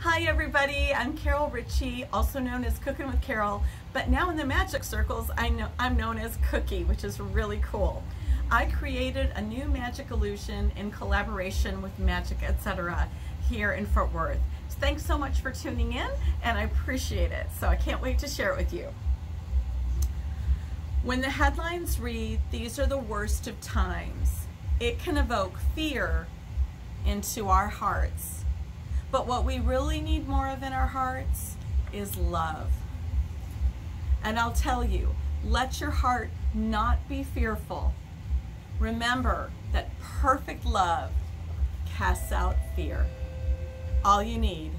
Hi everybody, I'm Carol Ritchie, also known as Cooking with Carol, but now in the magic circles I know, I'm known as Cookie, which is really cool. I created a new magic illusion in collaboration with Magic Etc. here in Fort Worth. Thanks so much for tuning in and I appreciate it, so I can't wait to share it with you. When the headlines read, these are the worst of times, it can evoke fear into our hearts. But what we really need more of in our hearts is love. And I'll tell you, let your heart not be fearful. Remember that perfect love casts out fear. All you need.